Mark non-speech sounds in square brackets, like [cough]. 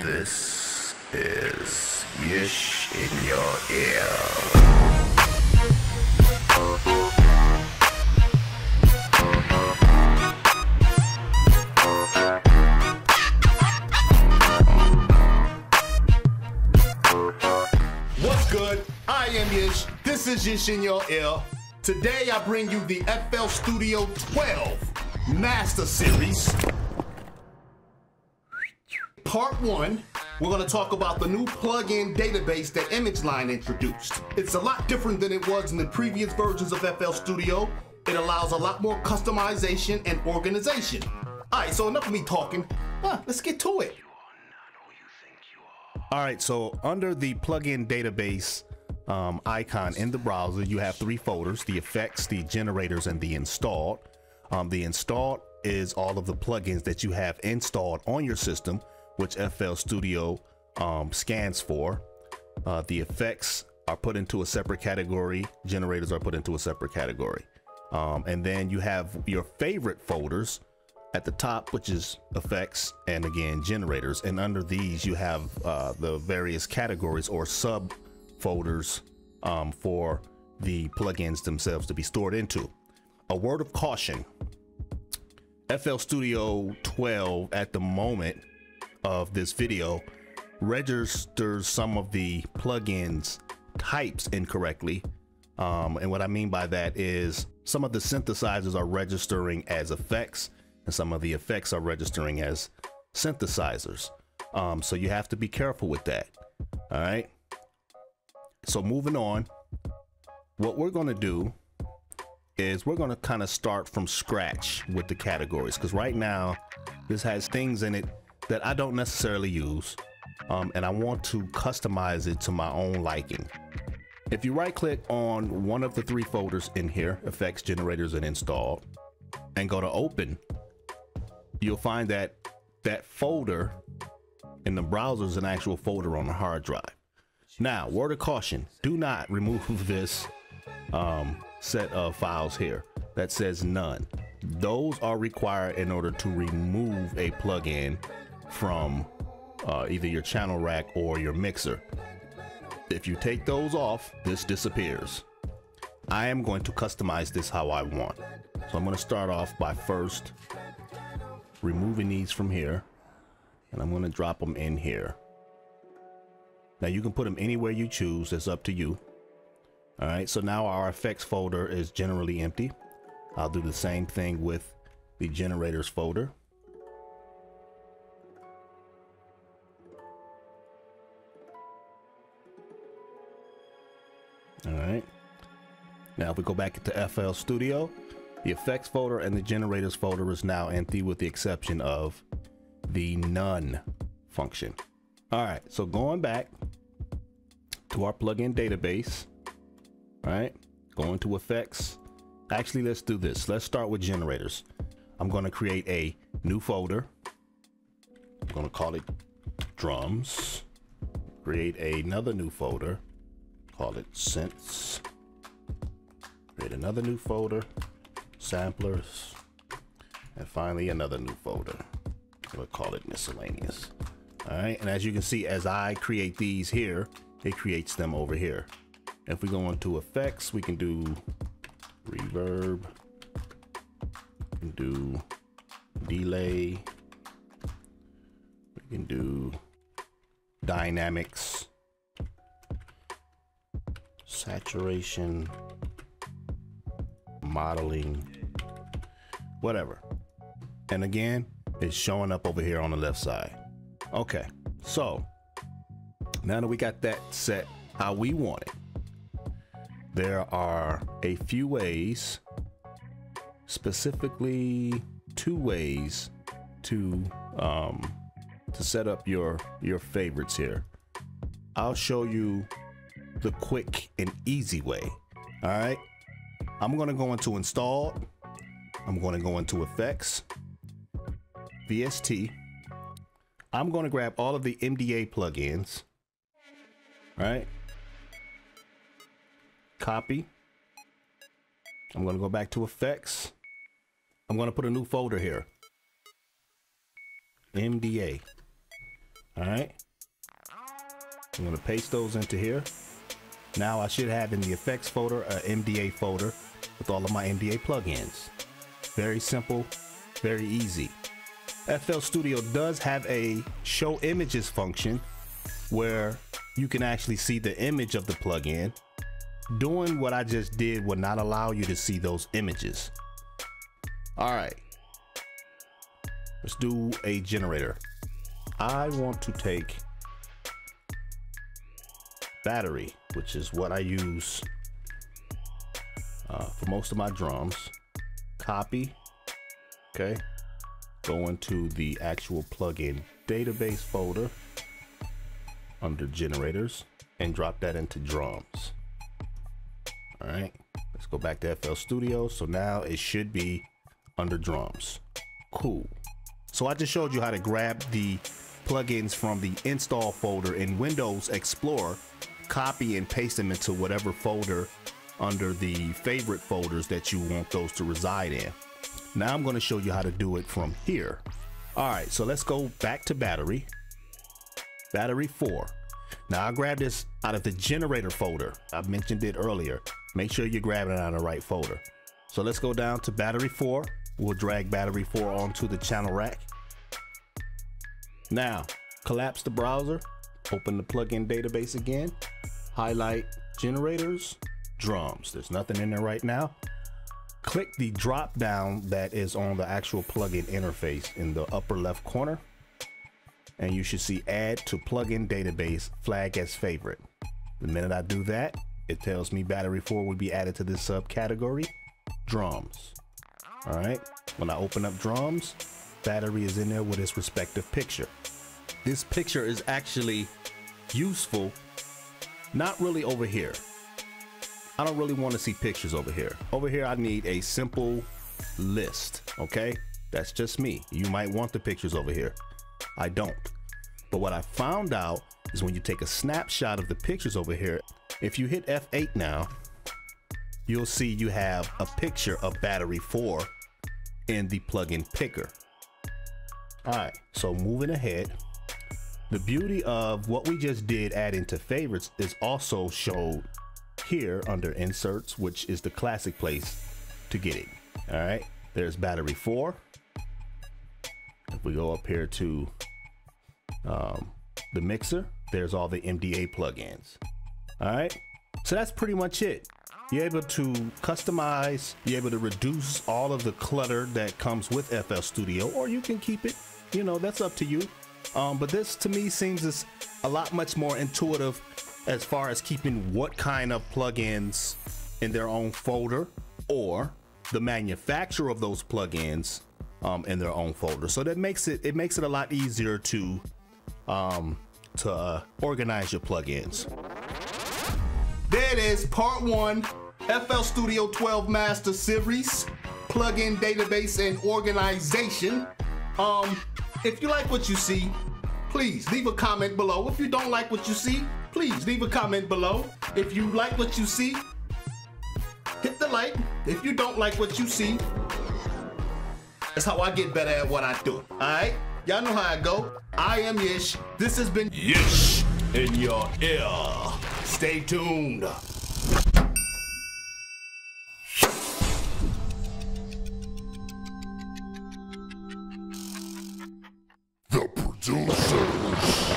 This is Yish in your ear. What's good? I am Yish. This is Yish in your ear. Today I bring you the FL Studio 12 Master Series. Part 1, we're going to talk about the new plugin database that Image-Line introduced. It's a lot different than it was in the previous versions of FL Studio. It allows a lot more customization and organization. Alright, so enough of me talking. Huh, let's get to it. All right, so under the plugin database um, icon in the browser, you have three folders, the effects, the generators, and the installed. Um, the installed is all of the plugins that you have installed on your system, which FL Studio um, scans for. Uh, the effects are put into a separate category, generators are put into a separate category. Um, and then you have your favorite folders, at the top, which is effects and again generators. And under these, you have uh, the various categories or sub folders um, for the plugins themselves to be stored into. A word of caution FL Studio 12 at the moment of this video registers some of the plugins types incorrectly. Um, and what I mean by that is some of the synthesizers are registering as effects and some of the effects are registering as synthesizers. Um, so you have to be careful with that. All right. So moving on, what we're going to do is we're going to kind of start from scratch with the categories because right now this has things in it that I don't necessarily use. Um, and I want to customize it to my own liking. If you right click on one of the three folders in here, effects, generators, and install, and go to open, you'll find that that folder in the browser is an actual folder on the hard drive. Now, word of caution, do not [laughs] remove this um, set of files here that says none. Those are required in order to remove a plugin from uh, either your channel rack or your mixer. If you take those off, this disappears. I am going to customize this how I want. So I'm going to start off by first removing these from here and I'm going to drop them in here. Now you can put them anywhere you choose. It's up to you. All right. So now our effects folder is generally empty. I'll do the same thing with the generators folder. All right. Now if we go back into FL Studio, the effects folder and the generators folder is now empty with the exception of the none function. All right, so going back to our plugin database, all right, going to effects. Actually, let's do this. Let's start with generators. I'm going to create a new folder. I'm going to call it drums. Create another new folder. Call it synths. Create another new folder samplers, and finally another new folder. We'll call it miscellaneous. All right, and as you can see, as I create these here, it creates them over here. If we go into effects, we can do reverb, we can do delay, we can do dynamics, saturation, modeling, whatever. And again, it's showing up over here on the left side. Okay, so now that we got that set how we want it, there are a few ways, specifically two ways to um, to set up your your favorites here. I'll show you the quick and easy way. All right. I'm going to go into install. I'm going to go into effects, VST. I'm going to grab all of the MDA plugins, right? Copy. I'm going to go back to effects. I'm going to put a new folder here. MDA. All right. I'm gonna paste those into here. Now I should have in the effects folder a MDA folder with all of my MDA plugins. Very simple, very easy. FL Studio does have a show images function where you can actually see the image of the plugin. Doing what I just did would not allow you to see those images. All right, let's do a generator. I want to take battery, which is what I use uh, for most of my drums. Copy, okay. Go into the actual plugin database folder under generators and drop that into drums. All right, let's go back to FL Studio. So now it should be under drums. Cool. So I just showed you how to grab the plugins from the install folder in Windows Explorer, copy and paste them into whatever folder under the favorite folders that you want those to reside in. Now I'm going to show you how to do it from here. All right, so let's go back to battery. Battery 4. Now I grab this out of the generator folder. I mentioned it earlier. Make sure you're grabbing it out of the right folder. So let's go down to battery 4. We'll drag battery 4 onto the channel rack. Now, collapse the browser, open the plugin database again, highlight generators, drums. There's nothing in there right now. Click the drop down that is on the actual plugin interface in the upper left corner. And you should see add to plugin database flag as favorite. The minute I do that, it tells me battery 4 would be added to this subcategory, drums. All right, when I open up drums, battery is in there with its respective picture. This picture is actually useful, not really over here. I don't really want to see pictures over here. Over here, I need a simple list, okay? That's just me. You might want the pictures over here. I don't. But what I found out is when you take a snapshot of the pictures over here, if you hit F8 now, you'll see you have a picture of battery 4 in the plugin picker. All right, so moving ahead, the beauty of what we just did add into favorites is also showed here under inserts, which is the classic place to get it. All right, there's battery four. If we go up here to um, the mixer, there's all the MDA plugins. All right, so that's pretty much it. You're able to customize, you're able to reduce all of the clutter that comes with FL Studio, or you can keep it, you know, that's up to you. Um, but this to me seems as a lot much more intuitive as far as keeping what kind of plugins in their own folder or the manufacturer of those plugins um, in their own folder. So that makes it it makes it a lot easier to um, to uh, organize your plugins. There it is, part one, FL Studio 12 Master Series, plugin database and organization. Um, if you like what you see, please leave a comment below. If you don't like what you see, please leave a comment below. If you like what you see, hit the like. If you don't like what you see, that's how I get better at what I do. Alright? Y'all know how I go. I am Yish. This has been Yish in your ear. Stay tuned. the producers.